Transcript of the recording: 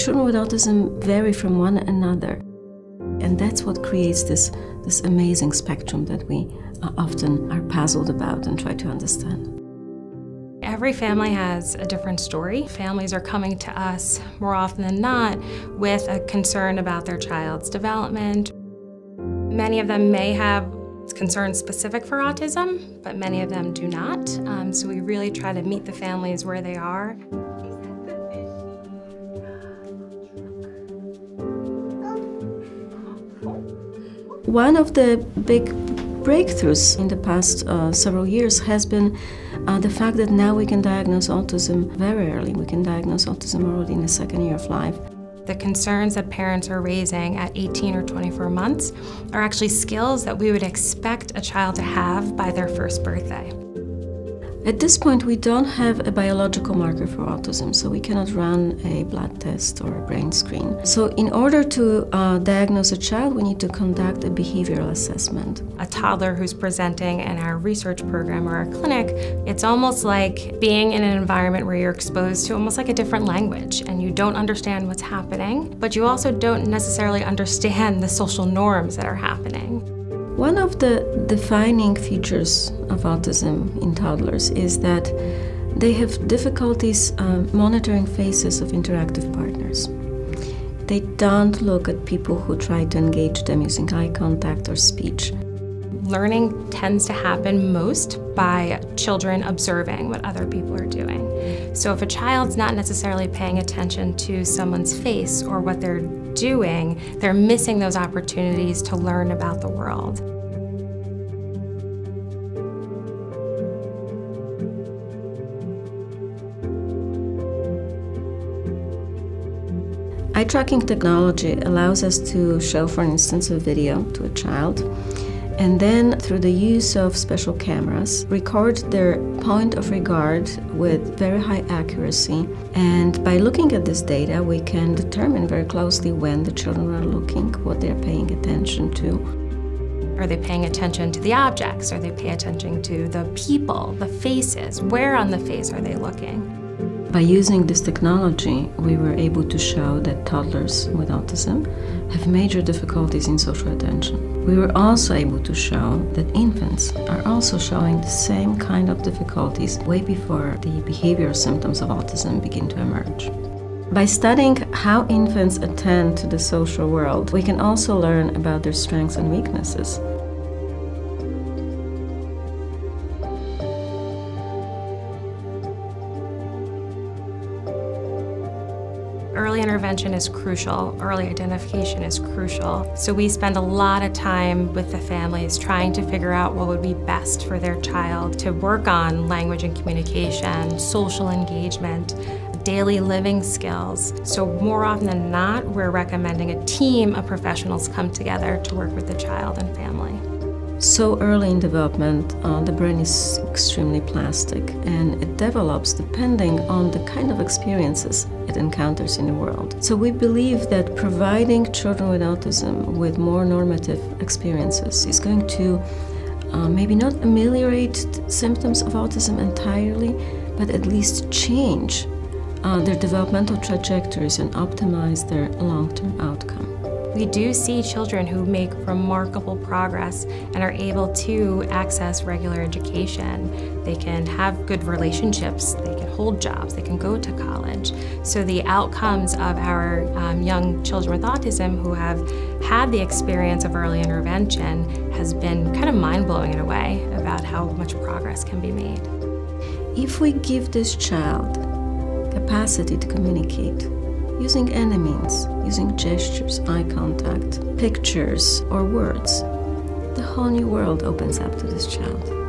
Children with autism vary from one another, and that's what creates this, this amazing spectrum that we uh, often are puzzled about and try to understand. Every family has a different story. Families are coming to us more often than not with a concern about their child's development. Many of them may have concerns specific for autism, but many of them do not. Um, so we really try to meet the families where they are. One of the big breakthroughs in the past uh, several years has been uh, the fact that now we can diagnose autism very early. We can diagnose autism already in the second year of life. The concerns that parents are raising at 18 or 24 months are actually skills that we would expect a child to have by their first birthday. At this point, we don't have a biological marker for autism, so we cannot run a blood test or a brain screen. So, in order to uh, diagnose a child, we need to conduct a behavioral assessment. A toddler who's presenting in our research program or our clinic, it's almost like being in an environment where you're exposed to almost like a different language and you don't understand what's happening, but you also don't necessarily understand the social norms that are happening. One of the defining features of autism in toddlers is that they have difficulties uh, monitoring faces of interactive partners. They don't look at people who try to engage them using eye contact or speech. Learning tends to happen most by children observing what other people are doing. So if a child's not necessarily paying attention to someone's face or what they're doing, they're missing those opportunities to learn about the world. Eye tracking technology allows us to show, for instance, a video to a child and then through the use of special cameras record their point of regard with very high accuracy and by looking at this data we can determine very closely when the children are looking what they're paying attention to are they paying attention to the objects? Are they paying attention to the people, the faces? Where on the face are they looking? By using this technology, we were able to show that toddlers with autism have major difficulties in social attention. We were also able to show that infants are also showing the same kind of difficulties way before the behavioral symptoms of autism begin to emerge. By studying how infants attend to the social world, we can also learn about their strengths and weaknesses. Early intervention is crucial, early identification is crucial. So we spend a lot of time with the families trying to figure out what would be best for their child to work on language and communication, social engagement, daily living skills. So more often than not, we're recommending a team of professionals come together to work with the child and family. So early in development, uh, the brain is extremely plastic and it develops depending on the kind of experiences it encounters in the world. So we believe that providing children with autism with more normative experiences is going to uh, maybe not ameliorate symptoms of autism entirely, but at least change uh, their developmental trajectories and optimize their long-term outcome. We do see children who make remarkable progress and are able to access regular education. They can have good relationships, they can hold jobs, they can go to college. So the outcomes of our um, young children with autism who have had the experience of early intervention has been kind of mind-blowing in a way about how much progress can be made. If we give this child capacity to communicate, using any means, using gestures, eye contact, pictures, or words, the whole new world opens up to this child.